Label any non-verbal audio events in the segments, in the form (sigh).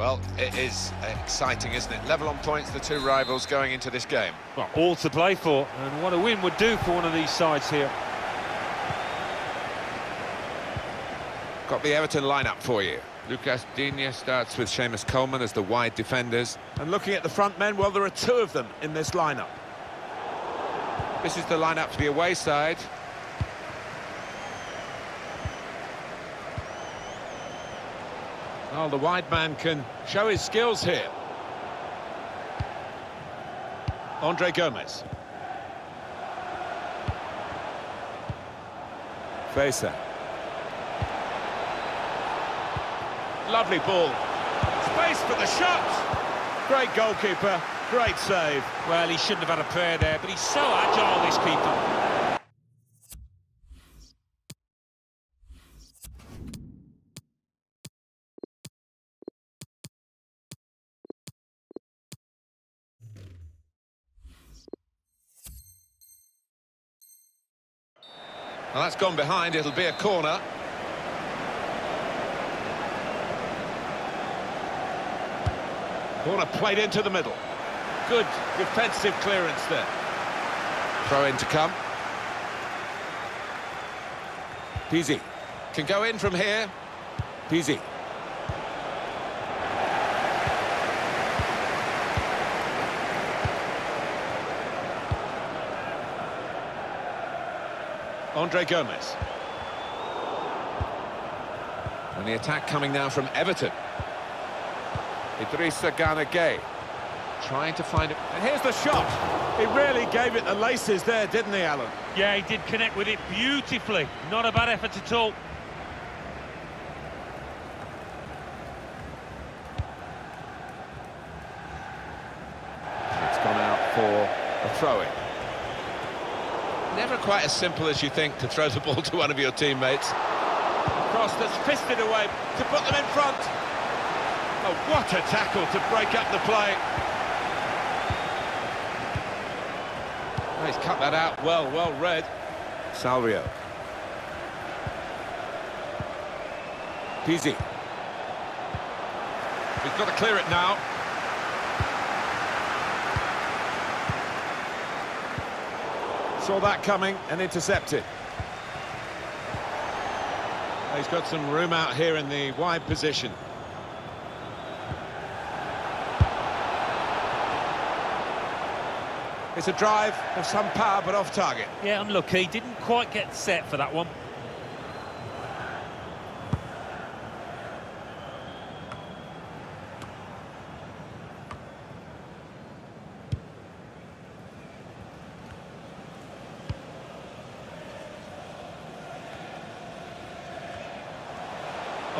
Well, it is uh, exciting, isn't it? Level on points, the two rivals going into this game. Well, all to play for, and what a win would do for one of these sides here. Got the Everton lineup for you. Lucas Digne starts with Seamus Coleman as the wide defenders. And looking at the front men, well, there are two of them in this lineup. This is the lineup for the away side. Well, the wide man can show his skills here. Andre Gomes. Fejsa. Lovely ball. Space for the shot. Great goalkeeper. Great save. Well, he shouldn't have had a prayer there, but he's so agile, this keeper. That's gone behind. It'll be a corner. Corner played into the middle. Good defensive clearance there. Throw in to come. Pizzi can go in from here. Pizzi. Andre Gomes. And the attack coming now from Everton. Idrissa Gana Gueye trying to find it. And here's the shot. He really gave it the laces there, didn't he, Alan? Yeah, he did connect with it beautifully. Not a bad effort at all. It's gone out for a throw-in. Never quite as simple as you think to throw the (laughs) ball to one of your teammates. Cross that's fisted away to put them in front. Oh, what a tackle to break up the play. Oh, he's cut that out. Well, well read. Salvio. Pizzi. He's got to clear it now. Saw that coming and intercepted. He's got some room out here in the wide position. It's a drive of some power, but off target. Yeah, unlucky. Didn't quite get set for that one.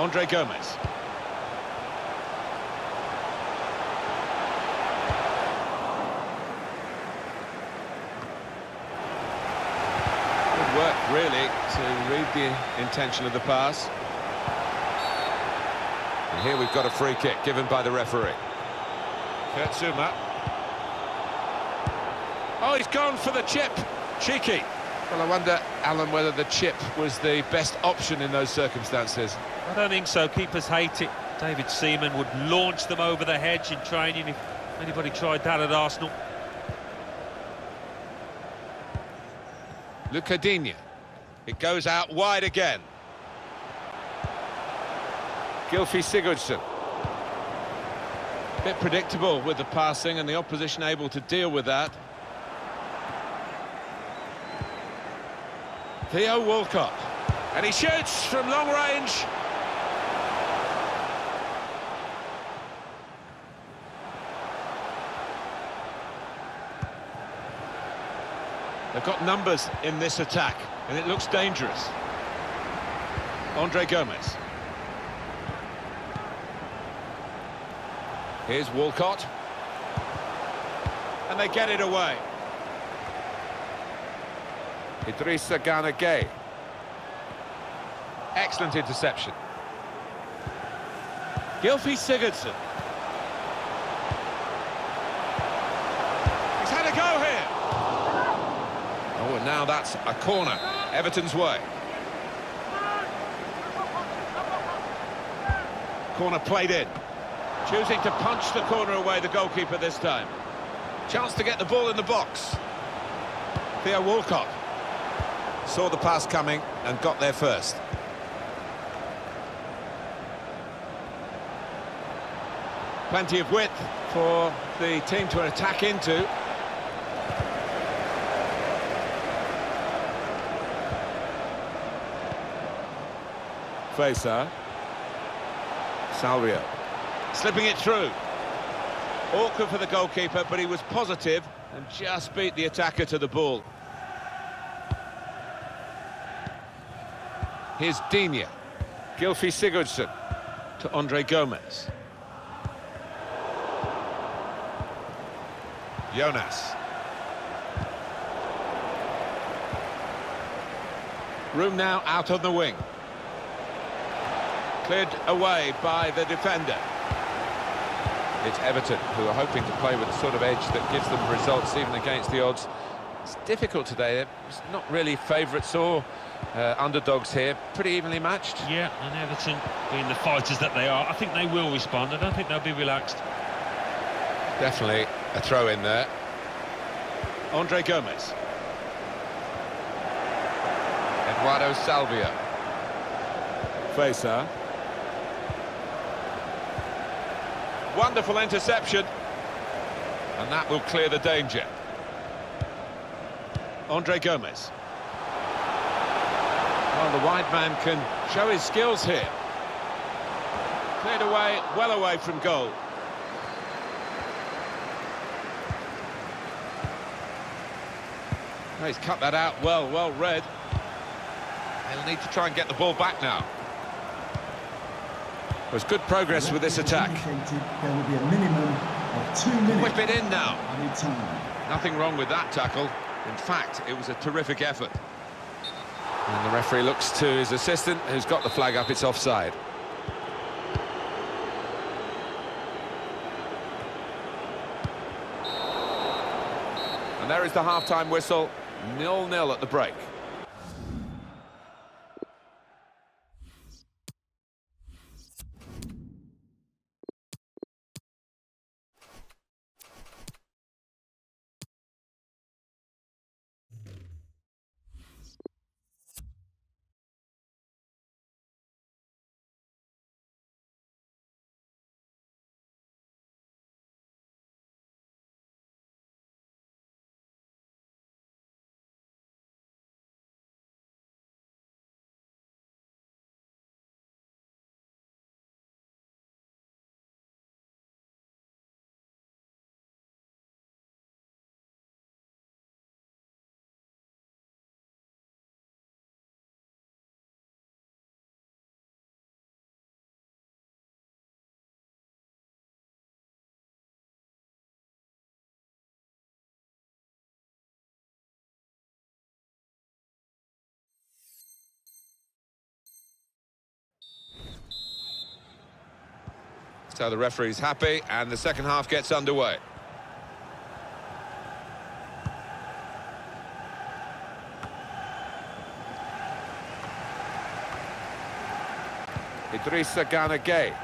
Andre Gomes. Good work, really, to read the intention of the pass. And here we've got a free kick given by the referee. Kurt Oh, he's gone for the chip. Cheeky. Well, I wonder, Alan, whether the chip was the best option in those circumstances. I don't think so. Keepers hate it. David Seaman would launch them over the hedge in training if anybody tried that at Arsenal. Luca Digne. It goes out wide again. Gylfi Sigurdsson. Bit predictable with the passing and the opposition able to deal with that. Theo Walcott. And he shoots from long range. They've got numbers in this attack, and it looks dangerous. Andre Gomes. Here's Walcott. And they get it away. Idrissa Gana Gueye. Excellent interception. Gylfi Sigurdsson. He's had a go here. Oh, and now that's a corner. Everton's way. Corner played in. Choosing to punch the corner away, the goalkeeper this time. Chance to get the ball in the box. Theo Walcott. Saw the pass coming and got there first. Plenty of width for the team to attack into. Fejsa. Salvio. Slipping it through. Awkward for the goalkeeper, but he was positive and just beat the attacker to the ball. Here's Digne. Gylfi Sigurdsson. To Andre Gomes. Jonas. Room now out on the wing. Cleared away by the defender. It's Everton who are hoping to play with the sort of edge that gives them results even against the odds. It's difficult today. It's not really favourites or uh, underdogs here. Pretty evenly matched. Yeah, and Everton, being the fighters that they are, I think they will respond. I don't think they'll be relaxed. Definitely a throw in there. Andre Gomes. Eduardo Salvio. Fejsa. Wonderful interception. And that will clear the danger. Andre Gomes. Well, the wide man can show his skills here. Cleared away, well away from goal. Oh, he's cut that out well, well read. They'll need to try and get the ball back now. There's good progress with this attack. There will be a minimum of two minutes. Whip it in now. Nothing wrong with that tackle. In fact, it was a terrific effort. And the referee looks to his assistant, who's got the flag up, it's offside. And there is the half-time whistle, nil-nil at the break. So the referee's happy, and the second half gets underway. Idrissa Gana Gueye.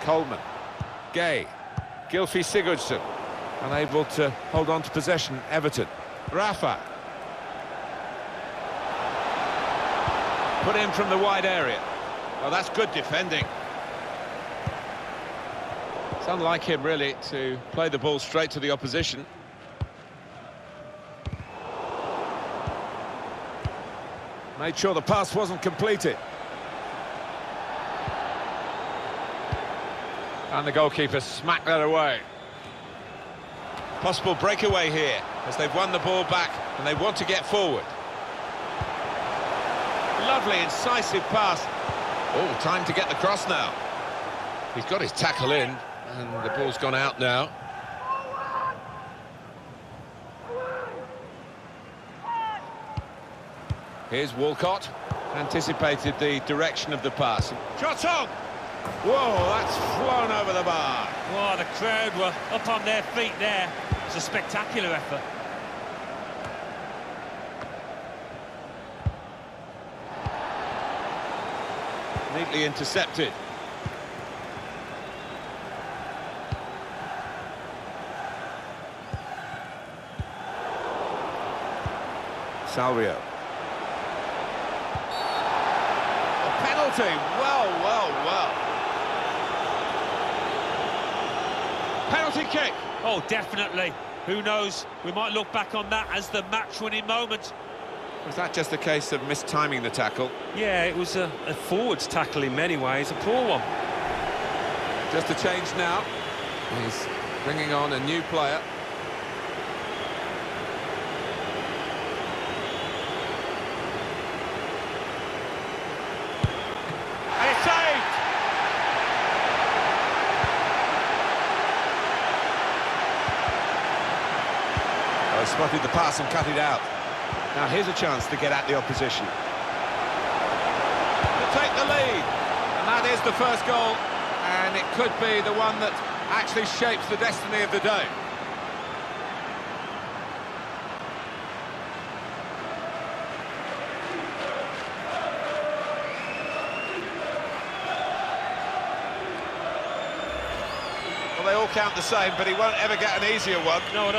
Coleman. Gueye. Gylfi Sigurdsson. Unable to hold on to possession, Everton. Rafa. Put in from the wide area. Well, that's good defending. It's unlike him, really, to play the ball straight to the opposition. Made sure the pass wasn't completed. And the goalkeeper smacked that away. Possible breakaway here, as they've won the ball back and they want to get forward. Lovely, incisive pass. Oh, time to get the cross now. He's got his tackle in, and the ball's gone out now. Here's Walcott. Anticipated the direction of the pass. Shot on! Whoa, that's flown over the bar. Oh, the crowd were up on their feet there. It's a spectacular effort. Neatly intercepted. Salvio. A penalty. Well, well, well. Penalty kick. Oh, definitely. Who knows? We might look back on that as the match-winning moment. Was that just a case of mistiming the tackle? Yeah, it was a, a forwards tackle in many ways, a poor one. Just a change now. He's bringing on a new player. And it's saved. Oh, spotted the pass and cut it out. Now here's a chance to get at the opposition. To take the lead. And that is the first goal. And it could be the one that actually shapes the destiny of the day. Well, they all count the same, but he won't ever get an easier one. No,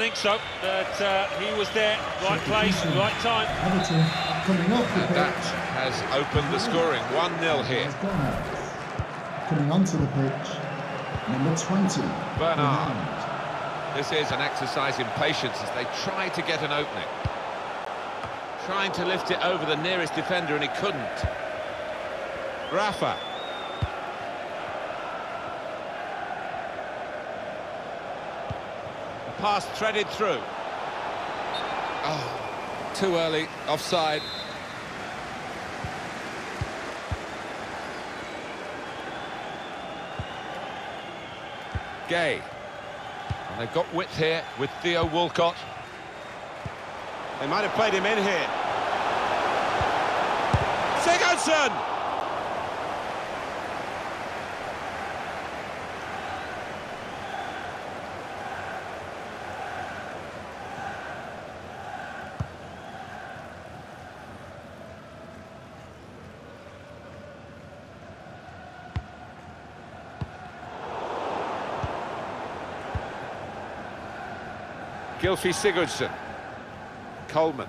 think so, that uh, he was there, right place, right time. Coming off And that has opened the scoring. 1-0 here. Coming onto the pitch, number 20. Bernard. This is an exercise in patience as they try to get an opening. Trying to lift it over the nearest defender and he couldn't. Rafa. Pass threaded through. Oh, too early, offside. Gueye. And they've got width here with Theo Walcott. They might have played him in here. Sigurdsson! Gylfi Sigurdsson. Coleman.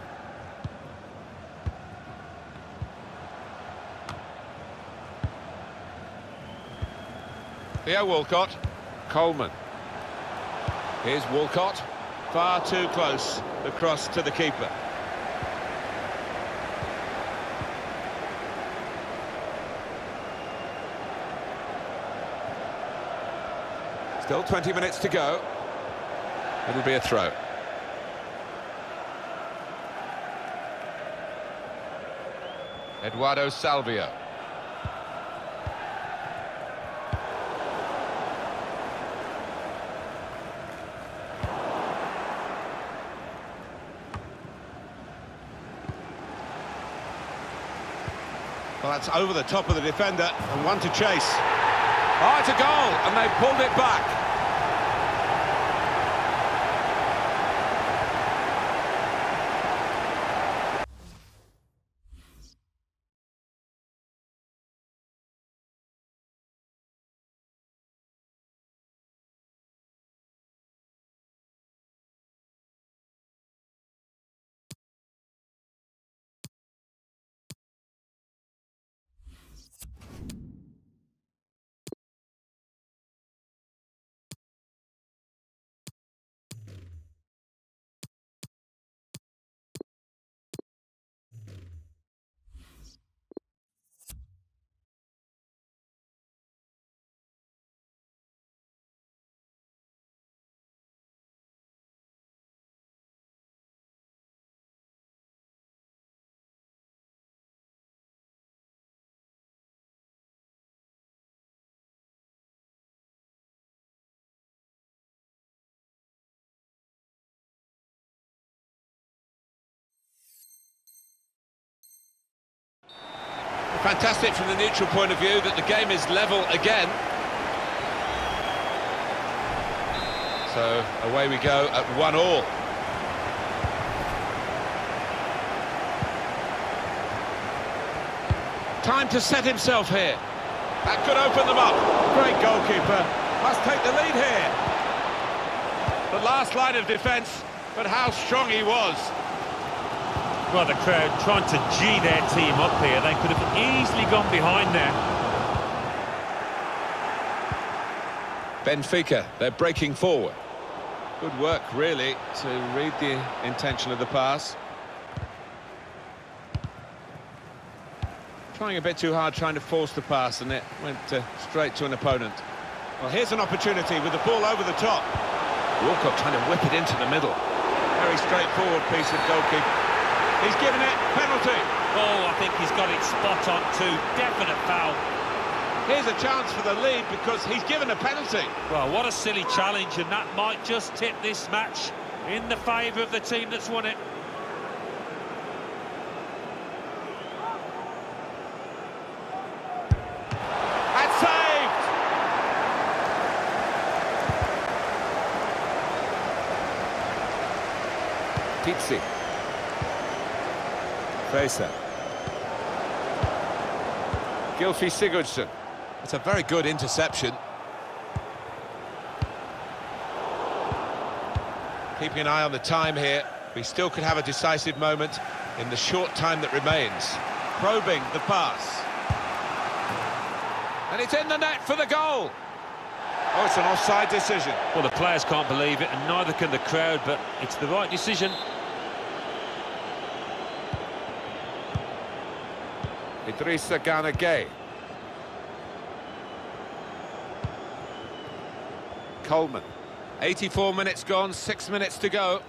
Theo Walcott. Coleman. Here's Walcott. Far too close, the cross to the keeper. Still 20 minutes to go. It'll be a throw. Eduardo Salvio. Well, that's over the top of the defender and one to chase. Oh, it's a goal, and they pulled it back. Fantastic from the neutral point of view that the game is level again. So away we go at one all. Time to set himself here. That could open them up. Great goalkeeper. Must take the lead here. The last line of defence, but how strong he was. Well, the crowd trying to G their team up here. They could have easily gone behind there. Benfica, they're breaking forward. Good work, really, to read the intention of the pass. Trying a bit too hard, trying to force the pass, and it went uh, straight to an opponent. Well, here's an opportunity with the ball over the top. Walcott trying to whip it into the middle. Very straightforward piece of goalkeeping. He's given it, penalty. Oh, I think he's got it spot on too. Definite foul. Here's a chance for the lead because he's given a penalty. Well, what a silly challenge, and that might just tip this match in the favour of the team that's won it. And saved! Pizzi. Fraser. Gylfi Sigurdsson. It's a very good interception. Keeping an eye on the time here. We still could have a decisive moment in the short time that remains. Probing the pass. And it's in the net for the goal. Oh, it's an offside decision. Well, the players can't believe it, and neither can the crowd, but it's the right decision. Idrissa Gana Gueye. Coleman. 84 minutes gone, six minutes to go.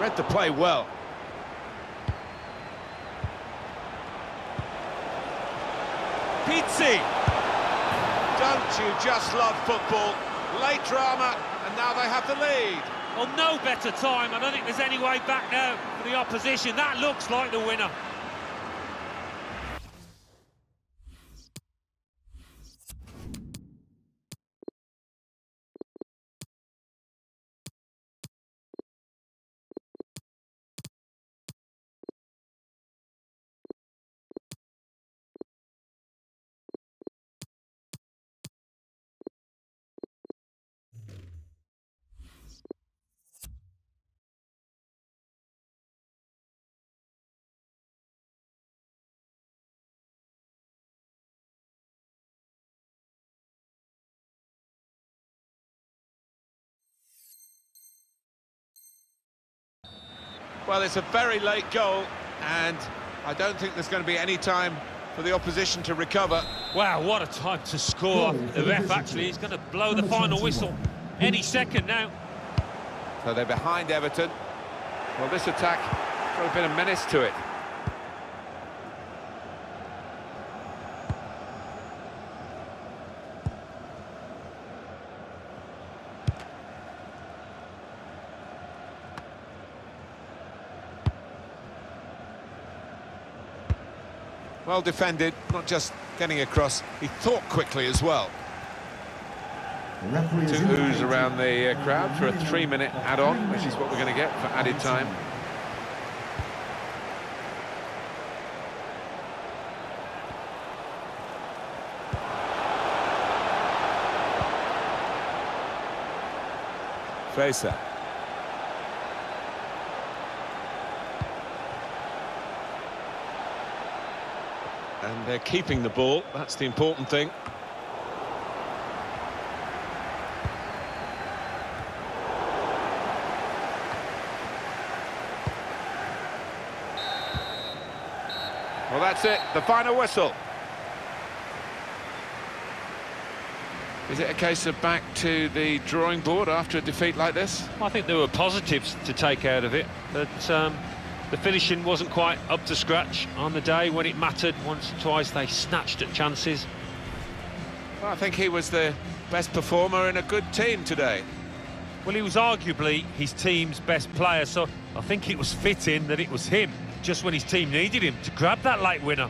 Read the play well. Pizzi! Don't you just love football? Late drama, and now they have the lead. Well, no better time. I don't think there's any way back now the opposition. That looks like the winner. Well, it's a very late goal, and I don't think there's going to be any time for the opposition to recover. Wow, what a time to score. Goal The the ref actually is going to blow the final whistle any second now. So they're behind Everton. Well, this attack got a bit of menace to it. Well defended, not just getting across, he thought quickly as well. Two oohs around the uh, crowd for a three-minute add-on, which is what we're going to get for added time. Fraser. And they're keeping the ball, that's the important thing. Well, that's it, the final whistle. Is it a case of back to the drawing board after a defeat like this? I think there were positives to take out of it, but um, the finishing wasn't quite up to scratch on the day when it mattered. Once or twice they snatched at chances. Well, I think he was the best performer in a good team today. Well, he was arguably his team's best player, so I think it was fitting that it was him just when his team needed him to grab that late winner.